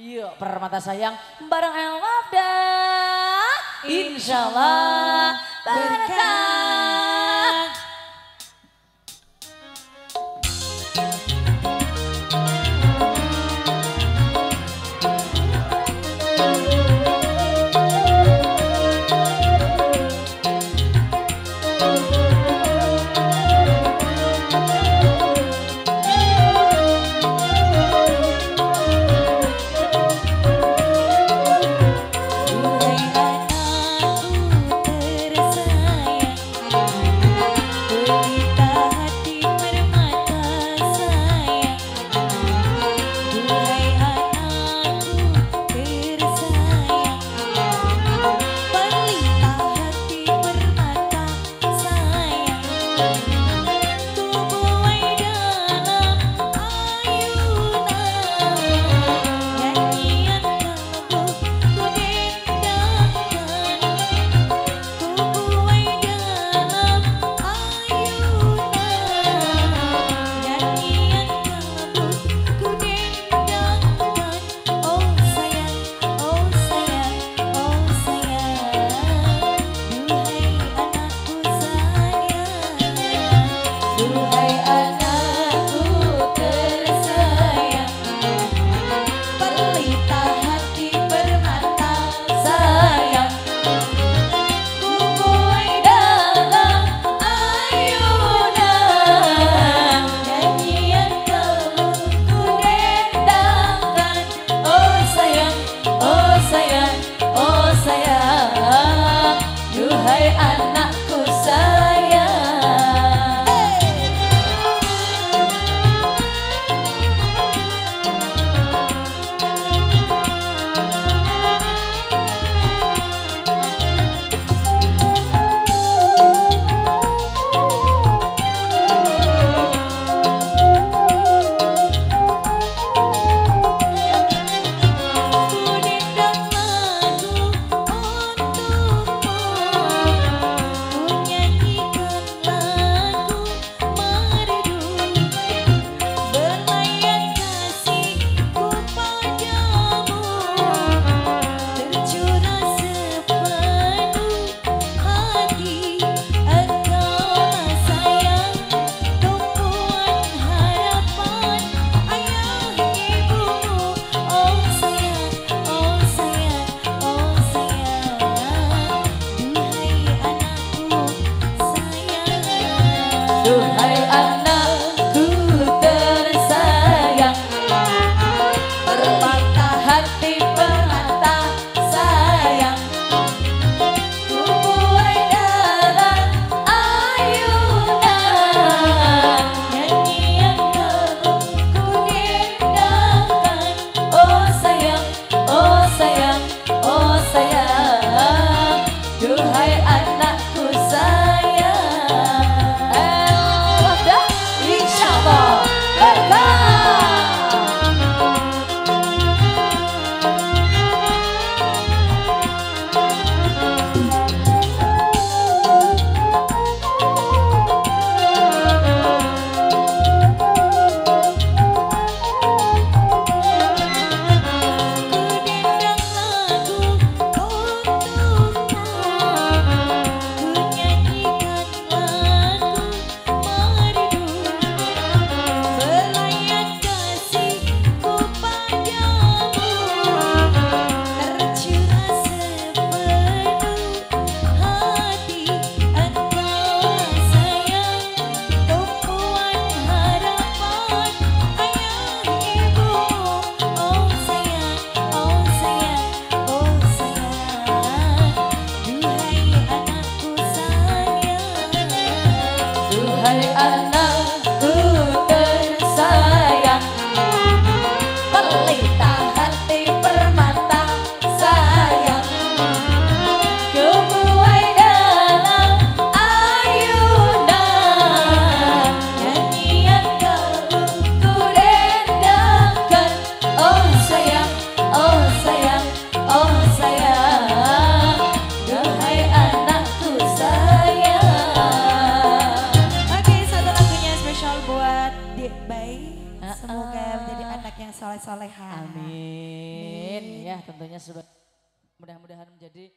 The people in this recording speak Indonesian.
Yuk permata sayang bareng I love. Insya Allah berkah. Hãy to buat Dek Bayi. Ah, ah. Semoga menjadi anak yang soleh-soleha. Amin. Amin. Ya tentunya mudah-mudahan menjadi